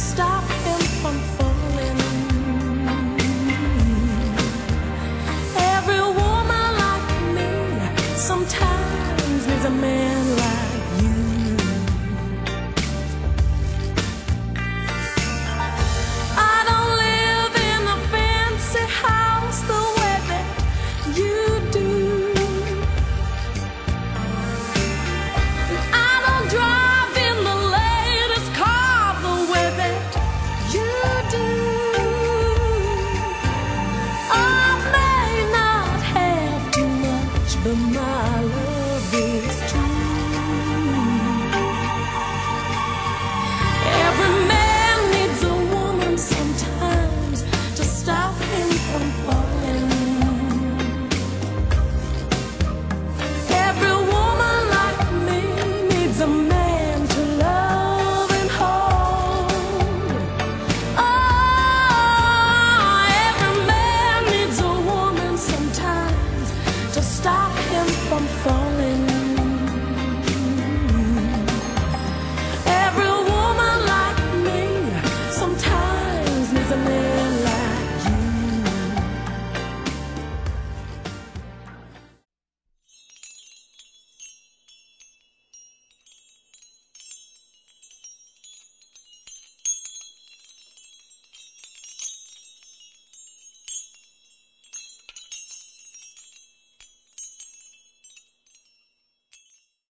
stop him from falling. Every woman like me sometimes needs a man like you. But my love is true.